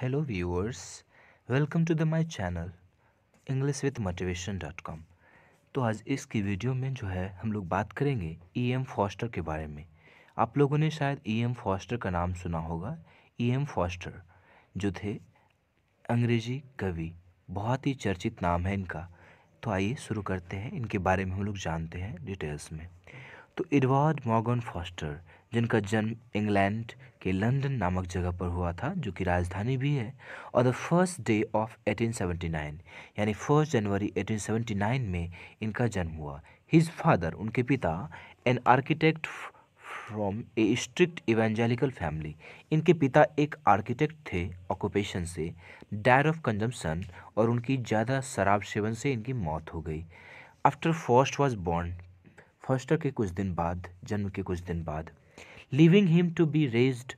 Hello viewers welcome to the my channel English with motivation dot com तो आज इसकी video में जो है, हम लोग बात करेंगे ई एम फॉस्टर के बारे में। आप लोगों ने शायद ई एम फॉस्टर का नाम सुना होगा। ई एम फॉस्टर जो थे अंग्रेज़ी कवि, बहुत ही चर्चित नाम है इनका। तो आइए शुरू करते हैं। इनके बारे में हम लोग जानते हैं डिटेल्स में। तो एडवर्ड मॉर्गन फॉस्टर, जिनका जन्म इंग्लैंड के लंदन नामक जगह पर हुआ था, जो कि राजधानी भी है, और द फ़र्स्ट डे ऑफ़ 1879 यानी फ़र्स्ट जनवरी 1879 में इनका जन्म हुआ। हिज फादर, उनके पिता, an architect from a strict evangelical family. इनके पिता एक आर्किटेक्ट थे ऑक्यूपेशन से, डायर ऑफ़ कंजम्पशन, और उनकी ज़्यादा शराब सेवन से इनकी मौत हो गई। After Forster was born Forster के कुछ दिन बाद, जन्म के कुछ दिन बाद leaving him to be raised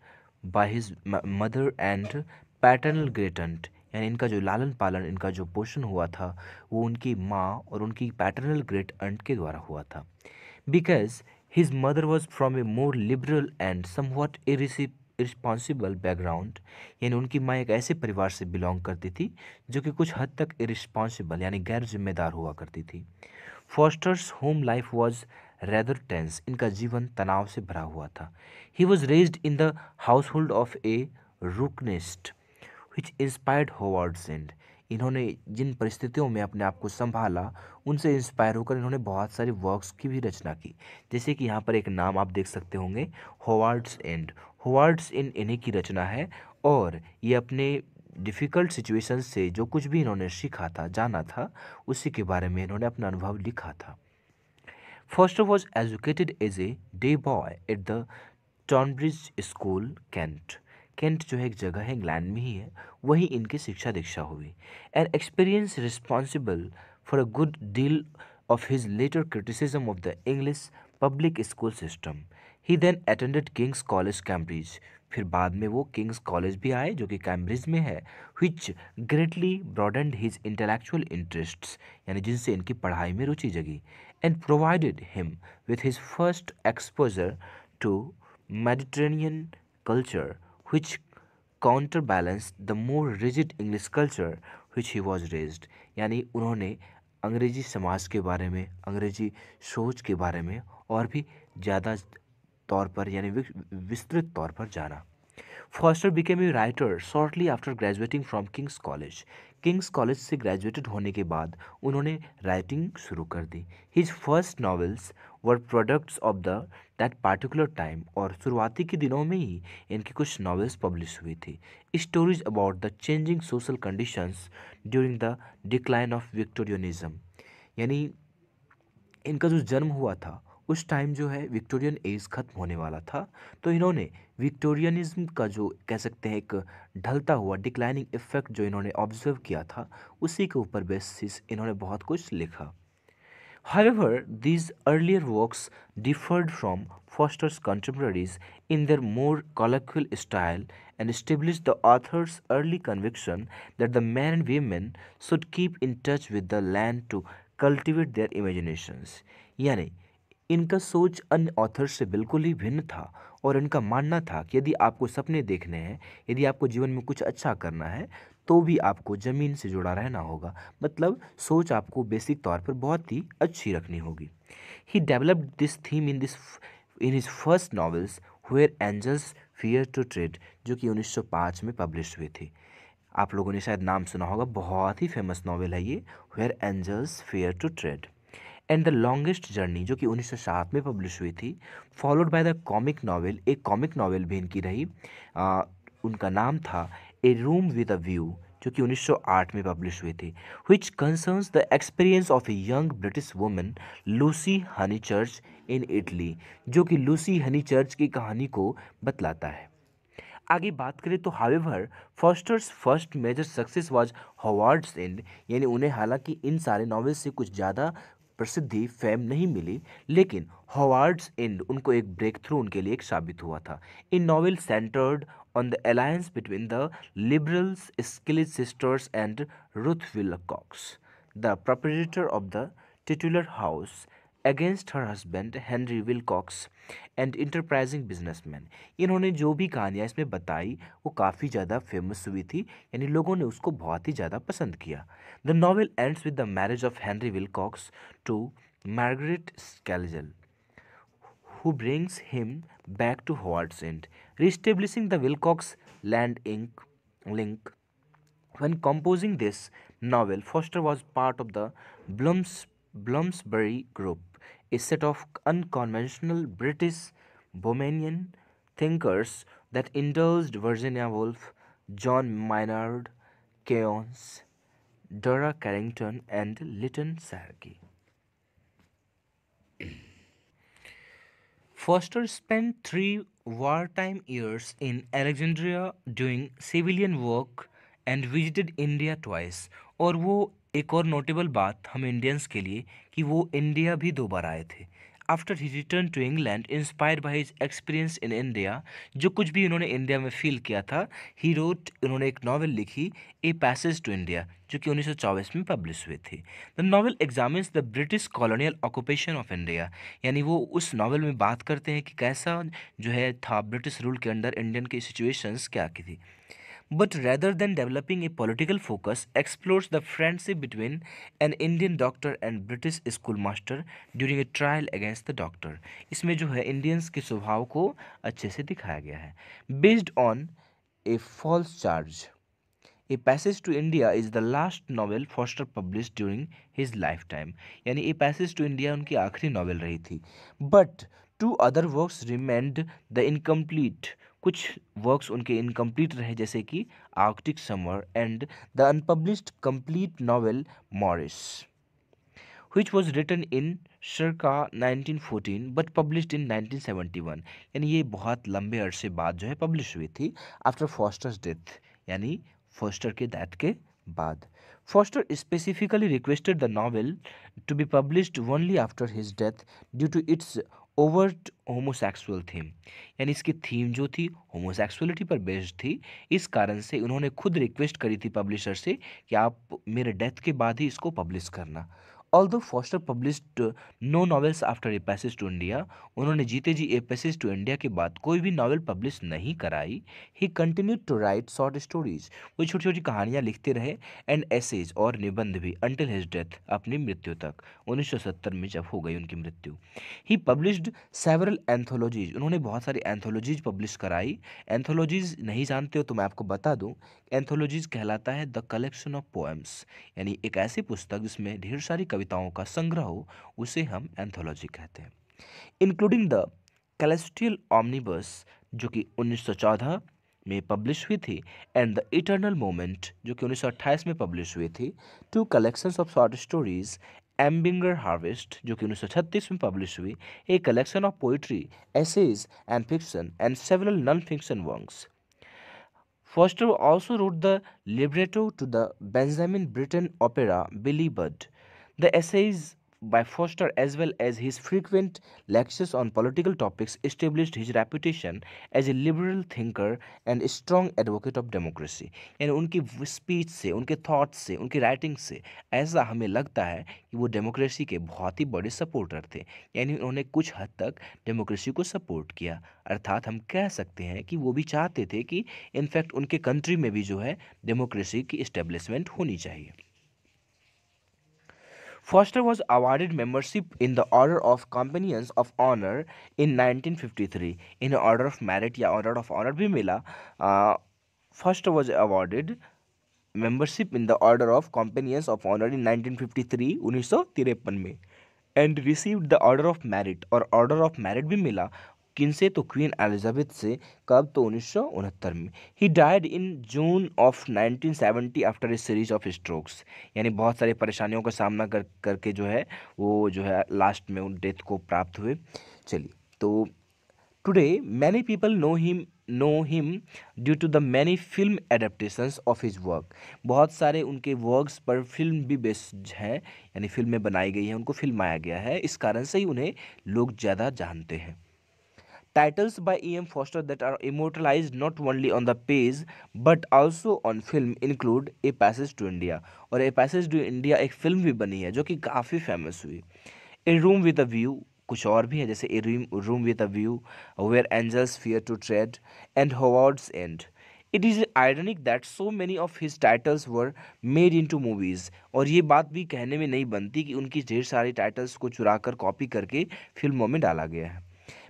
by his mother and paternal great aunt यानी इनका जो लालन पालन, इनका जो पोषण हुआ था, वो उनकी माँ और उनकी पैटर्नल ग्रेट अंट के द्वारा हुआ था। Because his mother was from a more liberal and somewhat irresponsible background यानी उनकी माँ एक ऐसे परिवार से बिलोंग करती थी, जो कि कुछ हद तक इरिस्पॉन्सिबल यानी गैर जिम्मेदार हुआ करती थी। Forster's home life was rather tense इनका जीवन तनाव से भरा हुआ था। He was raised in the household of a Rooksnest which inspired Howards End इन्होंने जिन परिस्थितियों में अपने आप को संभाला, उनसे इंस्पायर होकर इन्होंने बहुत सारे वर्क्स की भी रचना की। जैसे कि यहाँ पर एक नाम आप देख सकते होंगे होवार्ड्स एंड होवार्ड्स इन इन्हीं की रचना है और ये अपने डिफ़िकल्ट सिचुएशन से जो कुछ भी इन्होंने सीखा था, जाना था, उसी के बारे में इन्होंने अपना अनुभव लिखा था। Forster was educated as a day boy at the Tonbridge school Kent Kent जो है एक जगह है, इंग्लैंड में ही है। वहीं इनकी शिक्षा दीक्षा हुई। And experience responsible for a good deal of his later criticism of the English public school system he then attended King's College Cambridge फिर बाद में वो किंग्स कॉलेज भी आए, जो कि कैम्ब्रिज में है which greatly broadened his intellectual interests यानी जिनसे इनकी पढ़ाई में रुचि जगी। and provided him with his first exposure to Mediterranean culture which counter balance the more rigid English culture which he was raised यानी उन्होंने अंग्रेजी समाज के बारे में अंग्रेजी सोच के बारे में और भी ज़्यादा तौर पर यानी विस्तृत तौर पर जाना Forster became a writer shortly after graduating from King's College King's College से ग्रेजुएटेड होने के बाद उन्होंने राइटिंग शुरू कर दी। His first novels were products of the that particular time और शुरुआती के दिनों में ही इनकी कुछ नॉवेल्स पब्लिश हुई थी। Stories about the changing social conditions during the decline of Victorianism यानी इनका जो जन्म हुआ था उस टाइम जो है विक्टोरियन एज खत्म होने वाला था। तो इन्होंने विक्टोरियनिज्म का जो कह सकते हैं एक ढलता हुआ डिक्लाइनिंग इफ़ेक्ट जो इन्होंने ऑब्ज़र्व किया था, उसी के ऊपर बेसिस इन्होंने बहुत कुछ लिखा। However these earlier works differed from Forster's contemporaries in their more colloquial style and establish the author's early conviction that the man and women should keep in touch with the land to cultivate their imaginations यानी इनका सोच अन्य author से बिल्कुल ही भिन्न था और इनका मानना था कि यदि आपको सपने देखने हैं, यदि आपको जीवन में कुछ अच्छा करना है तो भी आपको ज़मीन से जुड़ा रहना होगा। मतलब सोच आपको बेसिक तौर पर बहुत ही अच्छी रखनी होगी। He developed this theme in this in his first novels where angels fear to tread जो कि 1905 में पब्लिश हुए थे। आप लोगों ने शायद नाम सुना होगा, बहुत ही फ़ेमस नॉवेल है ये where angels fear to tread and the longest journey जो कि 1907 में पब्लिश हुई थी followed by the comic novel एक कॉमिक नॉवेल भी इनकी रही आ, उनका नाम था a room with a view जो कि 1908 में पब्लिश हुई थी which concerns the experience of a young British women Lucy Honeychurch in Italy जो कि लूसी हनी चर्च की कहानी को बतलाता है। आगे बात करें तो however Forster's first major success was Howards End यानी उन्हें हालाँकि इन सारे नॉवेल्स से कुछ ज़्यादा प्रसिद्धि फेम नहीं मिली, लेकिन हॉवर्ड्स एंड उनको एक ब्रेक थ्रू उनके लिए एक साबित हुआ था। In novel centred on the alliance between the liberals Schlegel sisters and Ruth Wilcox the proprietor of the titular house Against her husband Henry Wilcox and enterprising businessman इन्होंने जो भी कहानियाँ इसमें बताई वो काफ़ी ज़्यादा फेमस हुई थी यानी लोगों ने उसको बहुत ही ज़्यादा पसंद किया the novel ends with the marriage of Henry Wilcox to Margaret Schlegel who brings him back to Howard's End, reestablishing the Wilcox Land Inc. link. When composing this novel, Foster was part of the Blums, Bloomsbury Group, a set of unconventional British Bohemian thinkers that indulged Virginia Woolf, John Maynard Keynes, Dora Carrington, and Lytton Sarkey. Foster spent three wartime years in Alexandria doing civilian work and visited India twice. और वो एक और notable बात हम Indians के लिए कि वो इंडिया भी दो बार आए थे। After he return to England inspired by his experience in India जो कुछ भी उन्होंने इंडिया में फील किया था ही रोट उन्होंने एक नावल लिखी ए पैसेज टू इंडिया जो कि 1924 में पब्लिश हुई थी। The novel examines the British colonial occupation of India यानी वो उस नावल में बात करते हैं कि कैसा जो है था ब्रिटिश रूल के अंडर इंडियन की सिचुएशंस क्या की थी। but rather than developing a political focus, explores the friendship between an Indian doctor and British schoolmaster during a trial against the doctor. इसमें जो है इंडियंस के स्वभाव को अच्छे से दिखाया गया है based on a false charge a passage to India is the last novel Forster publish during his life time यानी ए पैसेज टू इंडिया उनकी आखिरी नावल रही थी but two other works remained the incomplete कुछ वर्क्स उनके incomplete रहे, जैसे कि Arctic summer and the unpublished complete novel Maurice which was written in circa 1914 but published in 1971 यानी ये बहुत लंबे अरसे बाद जो है पब्लिश हुई थी आफ्टर फॉस्टर्स डेथ यानी फॉस्टर के डेथ के बाद। Forster specifically requested the novel to be published only after his death due to its overt homosexual theme यानी इसकी थीम जो थी होमोसेक्सुअलिटी पर बेस्ड थी। इस कारण से उन्होंने खुद रिक्वेस्ट करी थी पब्लिशर से कि आप मेरे डेथ के बाद ही इसको पब्लिश करना। Although Forster published no novels after a passage to India उन्होंने जीते जी ए पैसेज टू इंडिया के बाद कोई भी नावल पब्लिश नहीं कराई। He continue to write short stories वो छोटी छोटी कहानियाँ लिखते रहे एंड एसेज और निबंध भी अंटिल हिज डेथ अपनी मृत्यु तक। 1970 में जब हो गई उनकी मृत्यु। ही पब्लिश्ड सेवरल एंथोलॉजीज उन्होंने बहुत सारी एंथोलॉजीज पब्लिश कराई। एंथोलॉजीज नहीं जानते हो तो मैं आपको बता दूँ एंथोलॉजीज कहलाता है द कलेक्शन ऑफ़ पोएम्स यानी एक ऐसी पुस्तक जिसमें ढेर सारी कविताओं का संग्रह हो, उसे हम एंथोलॉजी कहते हैं। इंक्लूडिंग द कैलेस्ट्रियल ऑमनिबस जो कि 1914 में पब्लिश हुई थी एंड द इटर्नल मोमेंट जो कि 1928 में पब्लिश हुई थी two collections of short stories Abinger Harvest जो कि 1936 में पब्लिश हुई a collection of poetry essays and fiction and several non fiction works Foster also wrote the libretto to the Benjamin Britten opera Billy Budd. The essays by Foster, as well as his frequent lectures on political topics, established his reputation as a liberal thinker and a strong advocate of democracy. यानी उनकी speech से उनके thoughts से उनकी writing से ऐसा हमें लगता है कि वो डेमोक्रेसी के बहुत ही बड़े सपोर्टर थे। यानी उन्होंने कुछ हद तक डेमोक्रेसी को सपोर्ट किया। अर्थात हम कह सकते हैं कि वो भी चाहते थे कि इनफैक्ट उनके कंट्री में भी जो है डेमोक्रेसी की इस्टेब्लिशमेंट होनी चाहिए। Foster was awarded membership in the Order of Companions of Honor in 1953. In Order of Merit या Order of Honor भी मिला uh, Foster was awarded membership in the Order of Companions of Honor in 1953 1953 में and received the Order of Merit और Order of Merit भी मिला किनसे तो queen Elizabeth से, कब तो उन्नीस सौ उनहत्तर में। He died in June of 1970 after a series of strokes यानी बहुत सारी परेशानियों का सामना कर, करके जो है, वो जो है लास्ट में उन डेथ को प्राप्त हुए। चलिए तो today many people know him know him due to the many film adaptations of his work बहुत सारे उनके वर्क्स पर फ़िल्म भी बेस्ड हैं, यानी फ़िल्में बनाई गई हैं, उनको फिल्माया गया है। इस कारण से ही उन्हें लोग ज़्यादा जानते हैं। Titles by E.M. Foster that are immortalized not only on the page, but also on film, include A Passage to India. और A Passage to India एक फ़िल्म भी बनी है, जो कि काफ़ी फ़ेमस हुई। A room with a view कुछ और भी है, जैसे a room room with a view where angels fear to tread and Howards End it is ironic that so many of his titles were made into movies और ये बात भी कहने में नहीं बनती कि उनकी ढेर सारी टाइटल्स को चुरा कर कॉपी करके फ़िल्मों में डाला गया है।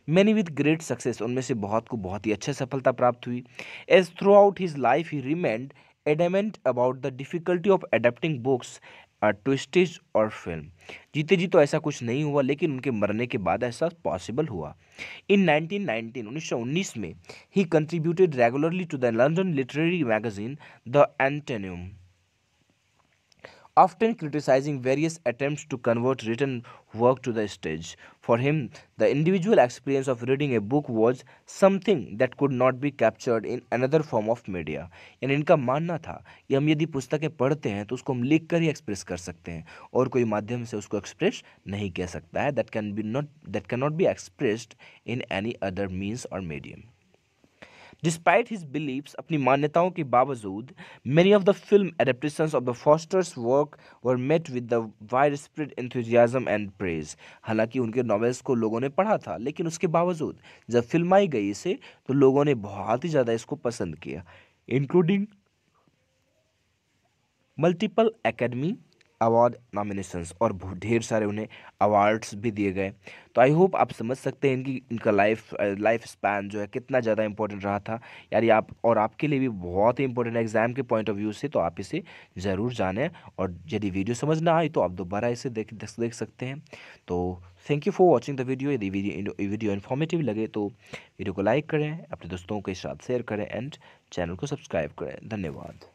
मैनी विद ग्रेट सक्सेस उनमें से बहुत को बहुत ही अच्छी सफलता प्राप्त हुई। As throughout his life he remained adamant about the difficulty of adapting books to stage और फ़िल्म जीते जी तो ऐसा कुछ नहीं हुआ, लेकिन उनके मरने के बाद ऐसा पॉसिबल हुआ। इन 1919 1919 में he contributed regularly to the London literary magazine the Athenaeum often criticizing various attempts to convert written work to the stage. For him, the individual experience of reading a book was something that could not be captured in another form of media. यानी इनका मानना था कि हम यदि पुस्तकें पढ़ते हैं तो उसको हम लिख कर ही एक्सप्रेस कर सकते हैं और कोई माध्यम से उसको एक्सप्रेस नहीं कह सकता है that can be not that can not be expressed in any other means और मीडियम डिस्पाइट हिज बिलीव्स अपनी मान्यताओं के बावजूद many of the film adaptations of the Forster's work were met with the widespread enthusiasm and praise हालाँकि उनके novels को लोगों ने पढ़ा था, लेकिन उसके बावजूद, जब फ़िल्म आई गई इसे तो लोगों ने बहुत ही ज़्यादा इसको पसंद किया including multiple Academy Award nominations और ढेर सारे उन्हें अवार्ड्स भी दिए गए। तो आई होप आप समझ सकते हैं इनकी इनका लाइफ लाइफ स्पैन जो है कितना ज़्यादा इंपॉर्टेंट रहा था। यार आप, और आपके लिए भी बहुत ही इंपॉर्टेंट है एग्ज़ाम के पॉइंट ऑफ़ व्यू से तो आप इसे ज़रूर जानें और यदि वीडियो समझ ना आए तो आप दोबारा इसे देख देख सकते हैं। तो thank you for watching the video यदि वीडियो इन्फॉर्मेटिव लगे तो वीडियो को लाइक करें, अपने दोस्तों के साथ शेयर करें एंड चैनल को सब्सक्राइब करें। धन्यवाद।